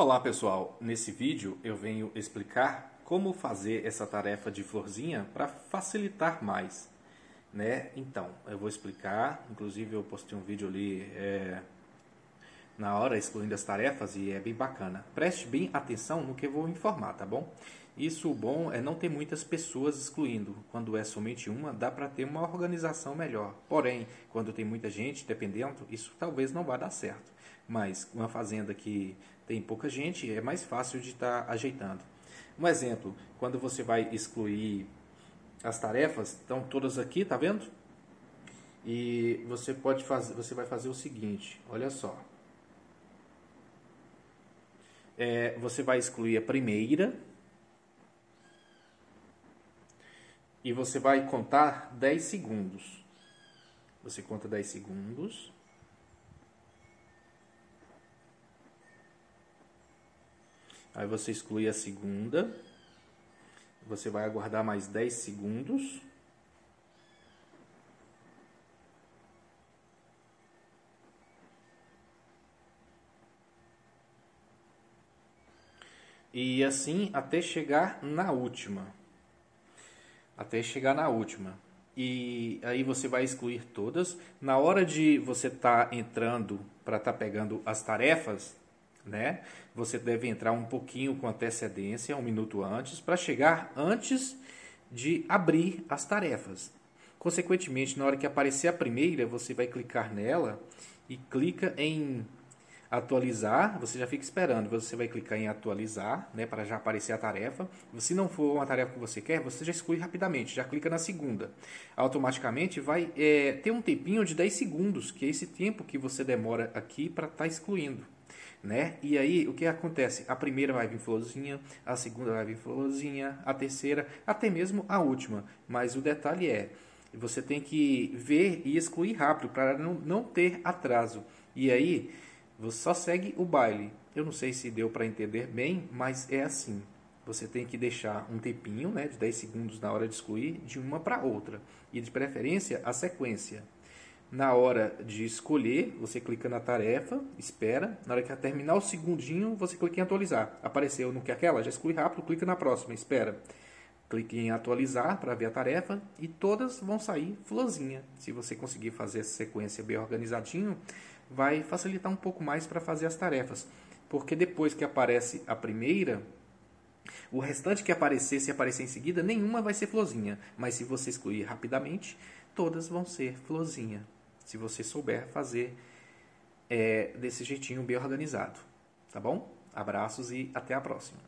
Olá pessoal, nesse vídeo eu venho explicar como fazer essa tarefa de florzinha para facilitar mais, né? Então, eu vou explicar, inclusive eu postei um vídeo ali é, na hora excluindo as tarefas e é bem bacana. Preste bem atenção no que eu vou informar, tá bom? Isso o bom é não ter muitas pessoas excluindo. Quando é somente uma, dá para ter uma organização melhor. Porém, quando tem muita gente dependendo, isso talvez não vá dar certo. Mas uma fazenda que tem pouca gente, é mais fácil de estar tá ajeitando. Um exemplo, quando você vai excluir as tarefas, estão todas aqui, tá vendo? E você pode fazer, você vai fazer o seguinte, olha só. É, você vai excluir a primeira e você vai contar 10 segundos. Você conta 10 segundos. Aí você exclui a segunda. Você vai aguardar mais 10 segundos. E assim até chegar na última. Até chegar na última. E aí você vai excluir todas. Na hora de você estar tá entrando para estar tá pegando as tarefas, né? Você deve entrar um pouquinho com antecedência, um minuto antes, para chegar antes de abrir as tarefas. Consequentemente, na hora que aparecer a primeira, você vai clicar nela e clica em atualizar, você já fica esperando, você vai clicar em atualizar, né, para já aparecer a tarefa. Se não for uma tarefa que você quer, você já exclui rapidamente, já clica na segunda. Automaticamente vai é, ter um tempinho de 10 segundos, que é esse tempo que você demora aqui para estar tá excluindo né? E aí o que acontece? A primeira vai vir florzinha, a segunda vai vir florzinha, a terceira, até mesmo a última. Mas o detalhe é, você tem que ver e excluir rápido para não, não ter atraso. E aí você só segue o baile. Eu não sei se deu para entender bem, mas é assim. Você tem que deixar um tempinho, né, de 10 segundos na hora de excluir, de uma para outra. E de preferência a sequência. Na hora de escolher, você clica na tarefa, espera. Na hora que terminar o segundinho, você clica em atualizar. Apareceu, não quer aquela? Já exclui rápido, clica na próxima, espera. Clique em atualizar para ver a tarefa e todas vão sair florzinha. Se você conseguir fazer essa sequência bem organizadinho, vai facilitar um pouco mais para fazer as tarefas. Porque depois que aparece a primeira, o restante que aparecer, se aparecer em seguida, nenhuma vai ser florzinha. Mas se você excluir rapidamente, todas vão ser florzinha se você souber fazer é, desse jeitinho bem organizado. Tá bom? Abraços e até a próxima.